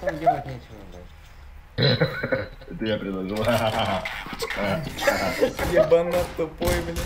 Там делать нечего, блядь. Это я предложил. Ебанат тупой, блядь.